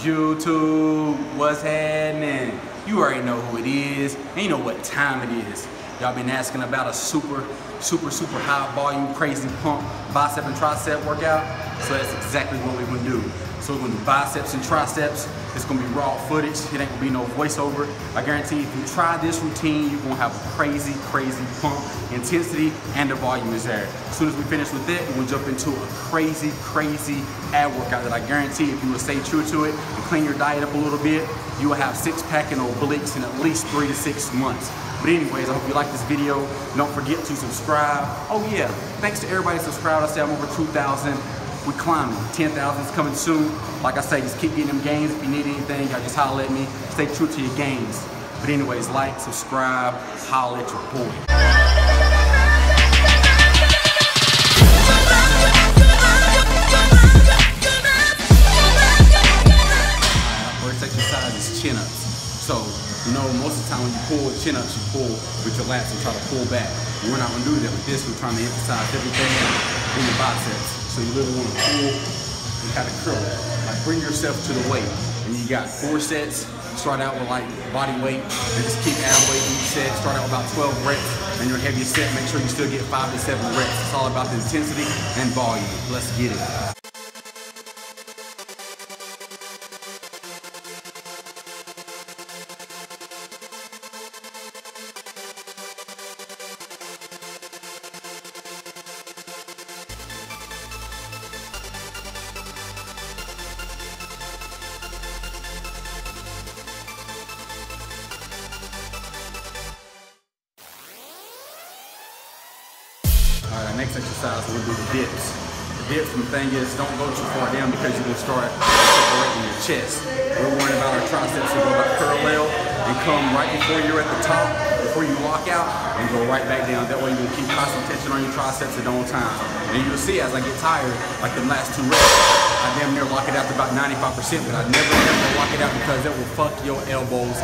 YouTube, what's happening? You already know who it is, and you know what time it is. Y'all been asking about a super, super, super high volume, crazy pump bicep and tricep workout. So that's exactly what we're gonna do. So we're gonna do biceps and triceps. It's gonna be raw footage. It ain't gonna be no voiceover. I guarantee if you try this routine, you're gonna have a crazy, crazy pump, intensity, and the volume is there. As soon as we finish with it, gonna jump into a crazy, crazy ab workout that I guarantee if you will stay true to it and clean your diet up a little bit, you will have six pack and obliques in at least three to six months. But anyways, I hope you like this video. Don't forget to subscribe. Oh yeah, thanks to everybody subscribed. I say I'm over 2,000 we climbing. 10,000 is coming soon. Like I say, just keep getting them gains. If you need anything, y'all just holler at me. Stay true to your gains. But anyways, like, subscribe, holler at your boy. Chin-ups. So, you know, most of the time when you pull chin-ups, you pull with your lats and try to pull back. We're not gonna do that with this. We're trying to emphasize everything in your biceps. So you literally want to pull and kind of curl. Like bring yourself to the weight. And you got four sets. Start out with like body weight and just keep adding weight each set. Start out with about 12 reps. And your heaviest set, make sure you still get five to seven reps. It's all about the intensity and volume. Let's get it. All right, next exercise, we'll do the dips. The dips, the thing is, don't go too far down because you're gonna start separating your chest. We're worrying about our triceps to go about parallel and come right before you're at the top, before you lock out, and go right back down. That way you can keep constant tension on your triceps at all times. And you'll see as I get tired, like the last two reps, I damn near lock it out to about 95%, but I never, never lock it out because that will fuck your elbows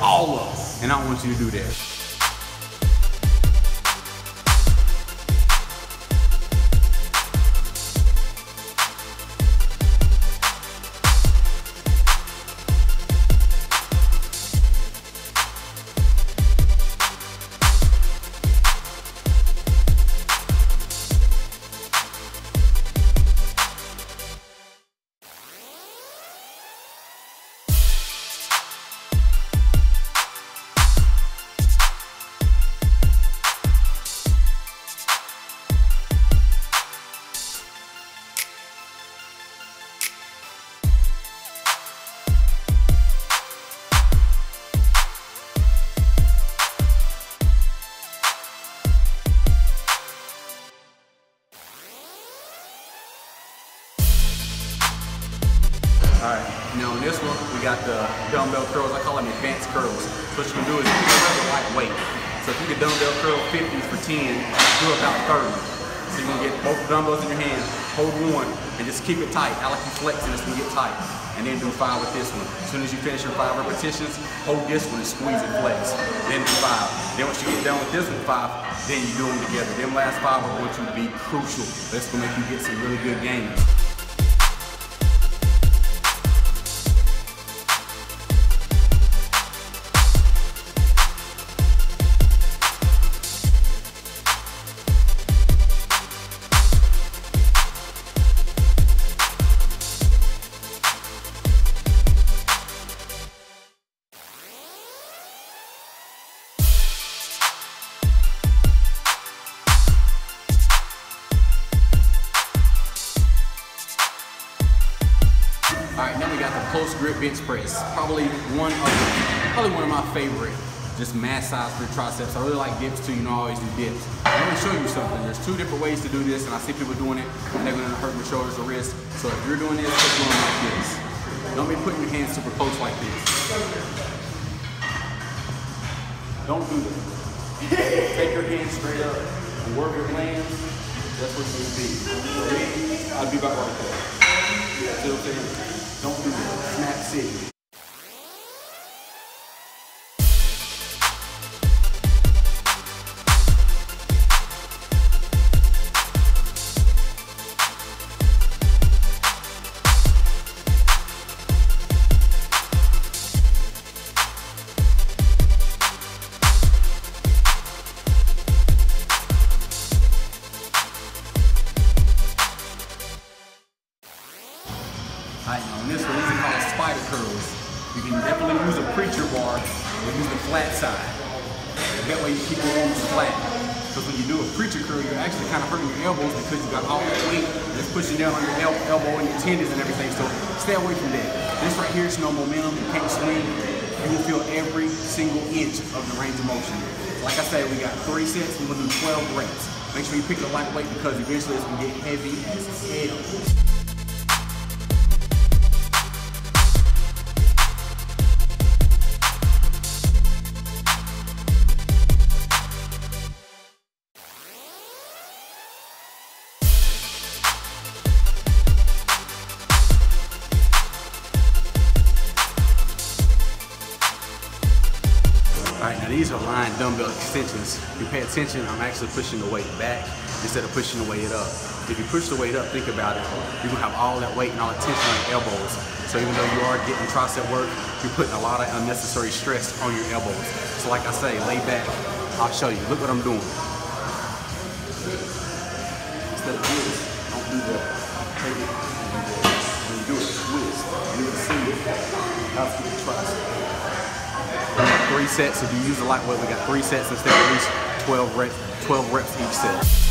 all up. And I don't want you to do that. So if you can dumbbell curl 50s for 10, do about 30. So you're gonna get both dumbbells in your hand, hold one, and just keep it tight. I like you flexing it's gonna get tight. And then do five with this one. As soon as you finish your five repetitions, hold this one and squeeze and flex. Then do five. Then once you get done with this one, five, then you do them together. Them last five are going to be crucial. That's gonna make you get some really good gains. Grip bench press. Probably one of probably one of my favorite, just mass size for triceps. I really like dips too. You know, I always do dips. Let me show you something. There's two different ways to do this, and I see people doing it, and they're gonna hurt your shoulders or wrists. So if you're doing this, keep going like this. Don't be putting your hands super close like this. Don't do this. Take your hands straight up and work your lands. That's what you be. I'd be about right there. Saying? Don't do that. Snap city. On this one, these are called spider curls. You can definitely use a preacher bar, or use the flat side. That way you keep your arms flat. Because when you do a preacher curl, you're actually kind of hurting your elbows because you got all that weight that's pushing down on your el elbow and your tendons and everything. So stay away from that. This right here is no momentum. You can't swing. You will feel every single inch of the range of motion. Like I said, we got three sets. We're gonna do 12 reps. Make sure you pick the lightweight because eventually it's gonna get heavy as hell. These are lying dumbbell extensions. If you pay attention, I'm actually pushing the weight back instead of pushing the weight up. If you push the weight up, think about it, you're gonna have all that weight and all that tension on your elbows. So even though you are getting tricep work, you're putting a lot of unnecessary stress on your elbows. So like I say, lay back, I'll show you. Look what I'm doing. Instead of this, don't do that. Take it, when you do it, twist. You can see how to the tricep three sets. If you use a lightweight, we got three sets instead of at least 12 reps, 12 reps each set.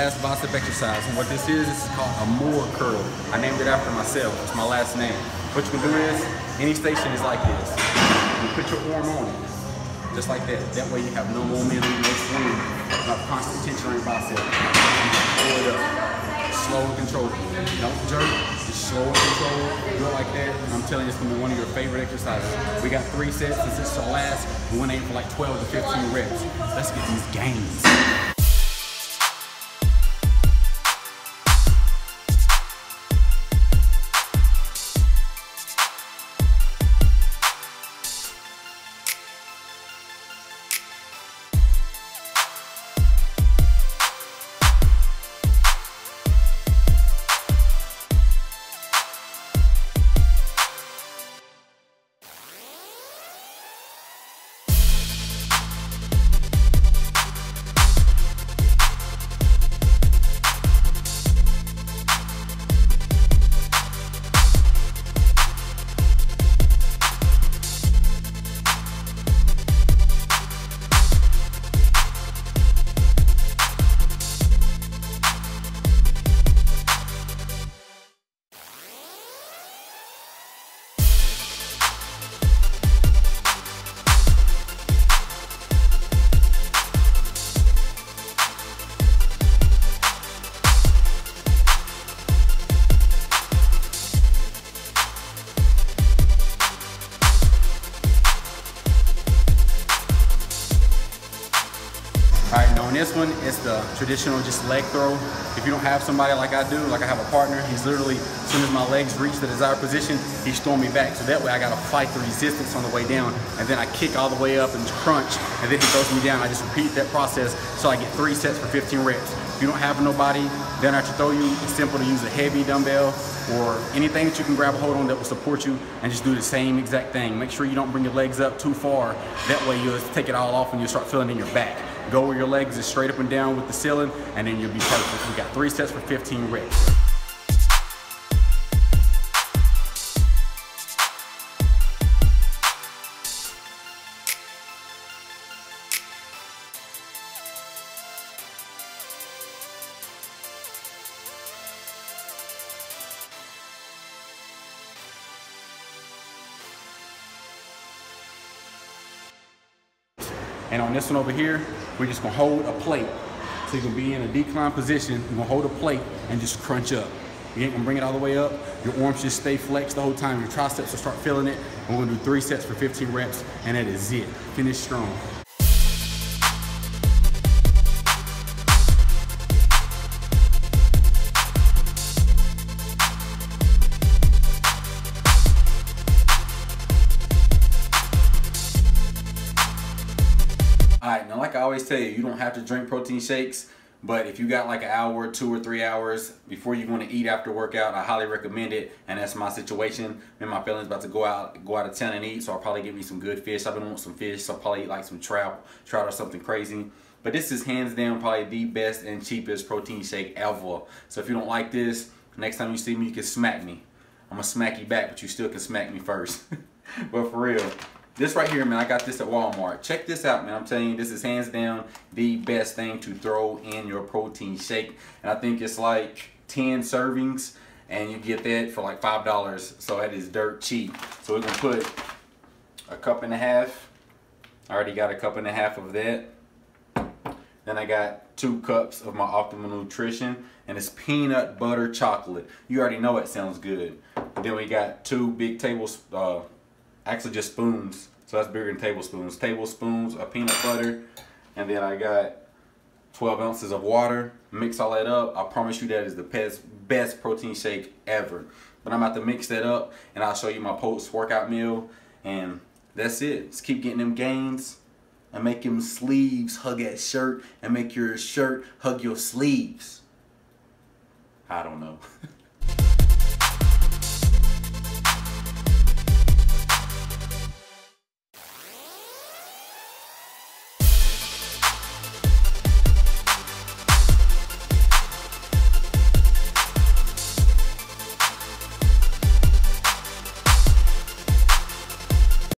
Last bicep exercise. And what this is, this is called a Moore curl. I named it after myself, it's my last name. What you can do is, any station is like this. You put your arm on it, just like that. That way you have no momentum, no swing, not constant tension on your bicep. Pull it up, slow and controlled. Don't jerk, just slow and controlled. Do it like that, and I'm telling you, it's gonna be one of your favorite exercises. We got three sets, since this is last, we wanna aim for like 12 to 15 reps. Let's get these gains. This one, is the traditional just leg throw. If you don't have somebody like I do, like I have a partner, he's literally, as soon as my legs reach the desired position, he's throwing me back. So that way I gotta fight the resistance on the way down, and then I kick all the way up and crunch, and then he throws me down. I just repeat that process so I get three sets for 15 reps. If you don't have nobody down there to throw you, it's simple to use a heavy dumbbell or anything that you can grab a hold on that will support you and just do the same exact thing. Make sure you don't bring your legs up too far. That way you'll take it all off and you'll start feeling in your back. Go where your legs is straight up and down with the ceiling, and then you'll be perfect. We got three sets for 15 reps. And on this one over here, we're just gonna hold a plate. So you're gonna be in a decline position, you're gonna hold a plate and just crunch up. You ain't gonna bring it all the way up. Your arms just stay flexed the whole time. Your triceps will start feeling it. We're gonna do three sets for 15 reps, and that is it. Finish strong. Always tell you, you don't have to drink protein shakes, But if you got like an hour, two or three hours before you want to eat after workout, I highly recommend it. And that's my situation. And my feelings about to go out, go out of town and eat. So I'll probably get me some good fish. I've been wanting some fish, so I'll probably eat like some trout, trout or something crazy. But this is hands down probably the best and cheapest protein shake ever. So if you don't like this, next time you see me, you can smack me. I'm gonna smack you back, but you still can smack me first. but for real, this right here, man, I got this at Walmart. Check this out, man. I'm telling you, this is hands down the best thing to throw in your protein shake. And I think it's like 10 servings, and you get that for like $5. So that is dirt cheap. So we're gonna put a cup and a half. I already got a cup and a half of that. Then I got two cups of my Optimum Nutrition, and it's peanut butter chocolate. You already know it sounds good. Then we got two big tablespoons, uh, actually just spoons. So that's bigger than tablespoons. Tablespoons of peanut butter. And then I got 12 ounces of water. Mix all that up. I promise you that is the best, best protein shake ever. But I'm about to mix that up and I'll show you my post-workout meal. And that's it. Just keep getting them gains and make them sleeves hug that shirt and make your shirt hug your sleeves. I don't know.